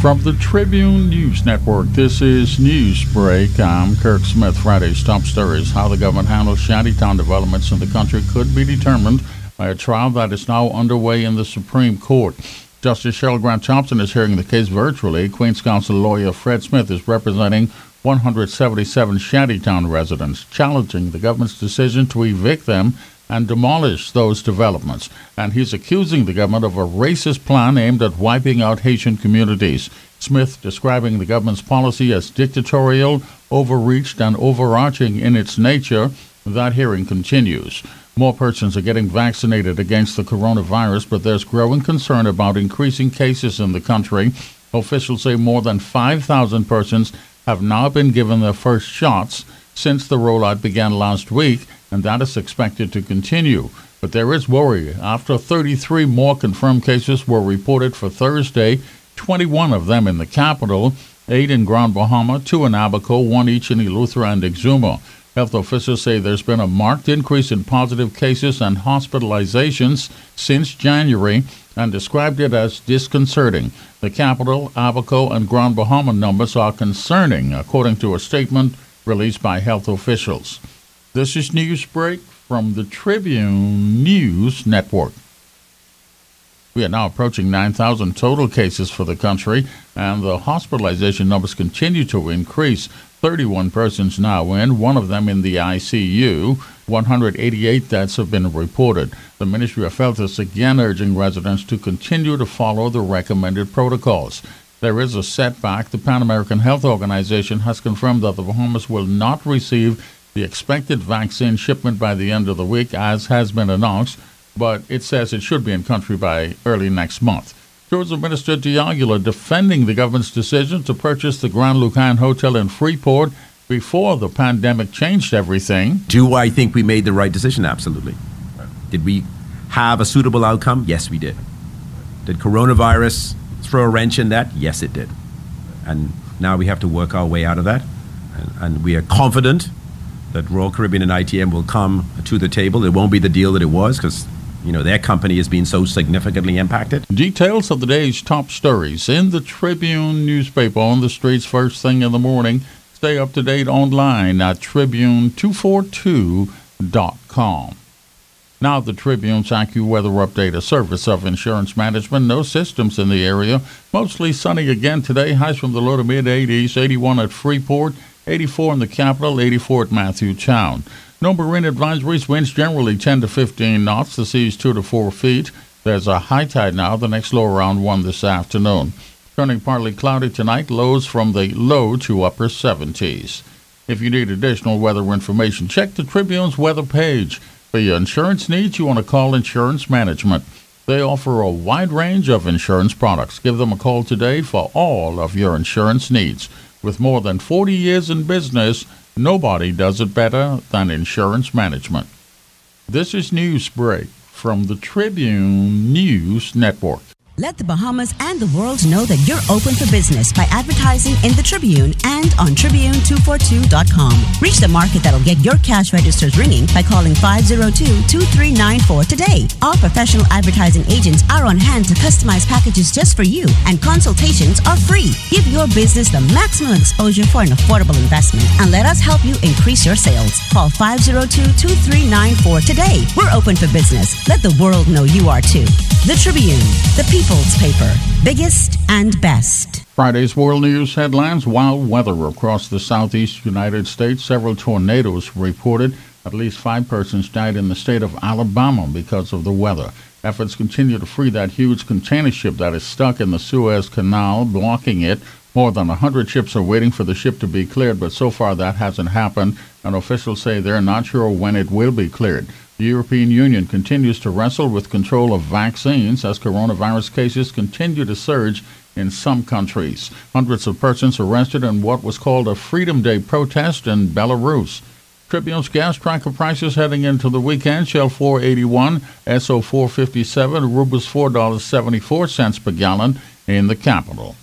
From the Tribune News Network, this is Newsbreak. I'm Kirk Smith. Friday's top stories. How the government handles shantytown developments in the country could be determined by a trial that is now underway in the Supreme Court. Justice Cheryl Grant Thompson is hearing the case virtually. Queens Counsel lawyer Fred Smith is representing 177 shantytown residents, challenging the government's decision to evict them and demolish those developments. And he's accusing the government of a racist plan aimed at wiping out Haitian communities. Smith describing the government's policy as dictatorial, overreached, and overarching in its nature. That hearing continues. More persons are getting vaccinated against the coronavirus, but there's growing concern about increasing cases in the country. Officials say more than 5,000 persons have now been given their first shots since the rollout began last week, and that is expected to continue. But there is worry. After 33 more confirmed cases were reported for Thursday, 21 of them in the capital, 8 in Grand Bahama, 2 in Abaco, 1 each in Eleuthera and Exuma. Health officials say there's been a marked increase in positive cases and hospitalizations since January and described it as disconcerting. The capital, Abaco, and Grand Bahama numbers are concerning, according to a statement released by health officials. This is Newsbreak from the Tribune News Network. We are now approaching 9,000 total cases for the country, and the hospitalization numbers continue to increase. 31 persons now in, one of them in the ICU. 188 deaths have been reported. The Ministry of Health is again urging residents to continue to follow the recommended protocols. There is a setback. The Pan American Health Organization has confirmed that the Bahamas will not receive the expected vaccine shipment by the end of the week, as has been announced, but it says it should be in country by early next month. Tourism Minister D'Aguilar defending the government's decision to purchase the Grand Lucayan Hotel in Freeport before the pandemic changed everything. Do I think we made the right decision? Absolutely. Did we have a suitable outcome? Yes, we did. Did coronavirus throw a wrench in that? Yes, it did. And now we have to work our way out of that. And, and we are confident that Royal Caribbean and ITM will come to the table. It won't be the deal that it was because you know their company has been so significantly impacted. Details of the day's top stories in the Tribune newspaper on the streets first thing in the morning. Stay up to date online at tribune242.com. Now, the Tribune's AccuWeather update, a service of insurance management. No systems in the area. Mostly sunny again today. Highs from the low to mid 80s. 81 at Freeport, 84 in the capital, 84 at Matthewtown. No marine advisories. Winds generally 10 to 15 knots. The sea's 2 to 4 feet. There's a high tide now. The next low around 1 this afternoon. Turning partly cloudy tonight. Lows from the low to upper 70s. If you need additional weather information, check the Tribune's weather page. For your insurance needs, you want to call Insurance Management. They offer a wide range of insurance products. Give them a call today for all of your insurance needs. With more than 40 years in business, nobody does it better than Insurance Management. This is Newsbreak from the Tribune News Network. Let the Bahamas and the world know that you're open for business by advertising in the Tribune and on Tribune242.com. Reach the market that'll get your cash registers ringing by calling 502-2394 today. Our professional advertising agents are on hand to customize packages just for you, and consultations are free. Give your business the maximum exposure for an affordable investment, and let us help you increase your sales. Call 502-2394 today. We're open for business. Let the world know you are too. The Tribune, the People's Paper, biggest and best. Friday's world news headlines wild weather across the southeast United States. Several tornadoes reported. At least five persons died in the state of Alabama because of the weather. Efforts continue to free that huge container ship that is stuck in the Suez Canal, blocking it. More than 100 ships are waiting for the ship to be cleared, but so far that hasn't happened, and officials say they're not sure when it will be cleared. The European Union continues to wrestle with control of vaccines as coronavirus cases continue to surge in some countries. Hundreds of persons arrested in what was called a Freedom Day protest in Belarus. Tribune's gas tracker prices heading into the weekend. Shell 481, SO 457, Rubis $4.74 per gallon in the capital.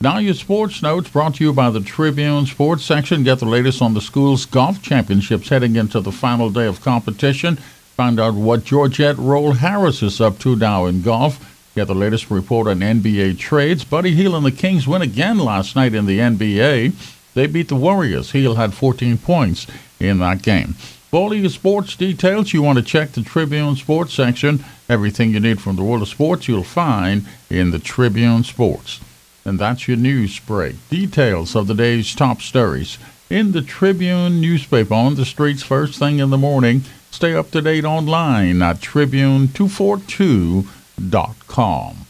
Now your sports notes brought to you by the Tribune Sports Section. Get the latest on the school's golf championships heading into the final day of competition. Find out what Georgette Rolle Harris is up to now in golf. Get the latest report on NBA trades. Buddy Hield and the Kings win again last night in the NBA. They beat the Warriors. Hield had 14 points in that game. For all your sports details, you want to check the Tribune Sports section. Everything you need from the world of sports, you'll find in the Tribune Sports. And that's your news break. Details of the day's top stories in the Tribune newspaper on the streets first thing in the morning. Stay up to date online at Tribune242.com.